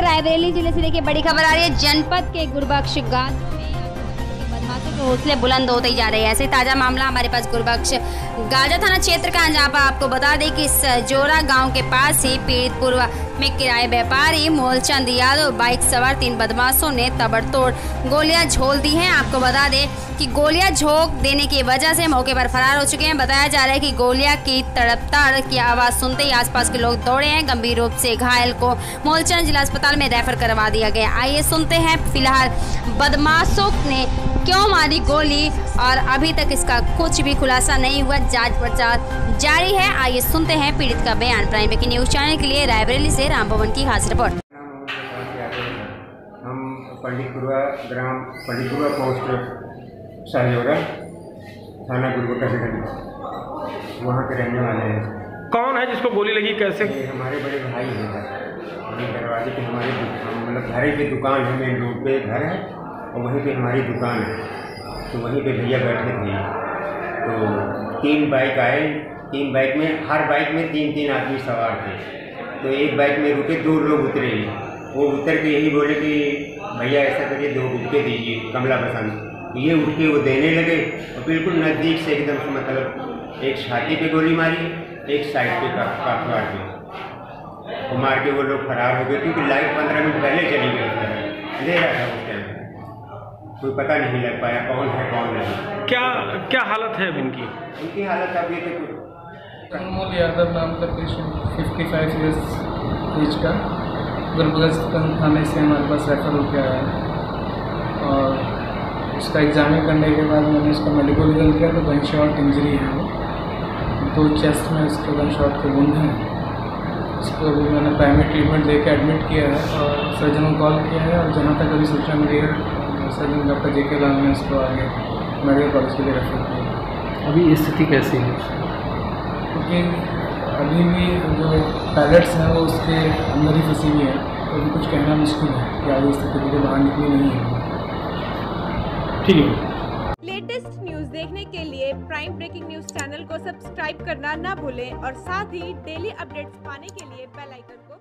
रायबरेली ज़िले से देखिए बड़ी खबर आ रही है। जनपद के गुरबख्श गाँव के हौसले बुलंद होते ही जा रहे हैं। ऐसे ताज़ा मामला हमारे पास गुरबख्श गाजा थाना क्षेत्र का जहाँ पर आपको बता दें कि जोरा गाँव के पास ही पीड़ित पूर्व में किराए व्यापारी मोलचंद यादव बाइक सवार तीन बदमाशों ने तबड़तोड़ गोलियाँ झोल दी हैं। आपको बता दें कि गोलियाँ झोंक देने की वजह से मौके पर फरार हो चुके हैं। बताया जा रहा है कि गोलियाँ की तड़पताड़ की आवाज़ सुनते ही आसपास के लोग दौड़े हैं। गंभीर रूप से घायल को मोलचंद जिला अस्पताल में रेफर करवा दिया गया। आइए सुनते हैं। फ़िलहाल बदमाशों ने क्यों मारी गोली? और अभी तक इसका कुछ भी खुलासा नहीं हुआ जाँच पड़ताल जारी है। आइए सुनते हैं पीड़ित का बयान। प्राइम ब्रेकिंग न्यूज़ चैनल के लिए रायबरेली से राम भवन की खास रिपोर्ट। हम पंडितपुरा ग्राम पंडितपुरा पोस्ट सहजोरा थाना गुरुबकसगंज वहाँ के रहने वाले हैं। कौन है जिसको गोली लगी? कैसे? ये हमारे बड़े भाई हैं। दरवाजे पे हमारे मतलब घर ही पे दुकान है मेन रोड पे घर है। और वहीं पे हमारी दुकान है। तो वहीं पे भैया बैठे थे। तो तीन बाइक आए। तीन बाइक में, हर बाइक में तीन तीन आदमी सवार थे। तो एक बाइक में रुके, दो लोग उतरे। वो उतर के यही बोले कि, भैया, ऐसा करिए दो गुटके दीजिए, कमला पसंद तो ये उठ के वो देने लगे और बिल्कुल नज़दीक से एकदम से मतलब एक छाती पे गोली मारी, एक साइड पे काफ मार के वो मार के वो लोग फरार हो गए, क्योंकि लाइट पंद्रह मिनट पहले चली गई अंधेरा था उस टाइम कोई पता नहीं लग पाया कौन है कौन नहीं। क्या क्या हालत है अब इनकी? उनकी हालत अभी तक अनमोल यादव नाम का patient fifty five years age का गुरबगंज थाने से हमारे पास रेफर होकर आया है। और उसका एग्जामिन करने के बाद मैंने उसका मेडिकल रिज़ल्ट किया तो गन शॉट इंजरी है वो। दो चेस्ट में उसके गन शॉट के वुंड हैं। उसको अभी मैंने प्राइमरी ट्रीटमेंट दे के एडमिट किया है और सर्जन को कॉल किया है और जहाँ तक अभी सूचना मिली है surgeon doctor J K Lal ने उसको आगे मेडिकल कॉलेज के लिए रेफर किया अभी स्थिति कैसी है? क्योंकि अभी भी जो पैलेट्स हैं वो उसके अंदर ही फंसी हुई है। तो अभी कुछ कहना मुश्किल है कि आगे स्थिति के बाहर निकली नहीं है। ठीक है। लेटेस्ट न्यूज़ देखने के लिए प्राइम ब्रेकिंग न्यूज़ चैनल को सब्सक्राइब करना ना भूलें और साथ ही डेली अपडेट्स पाने के लिए बेल आइकन को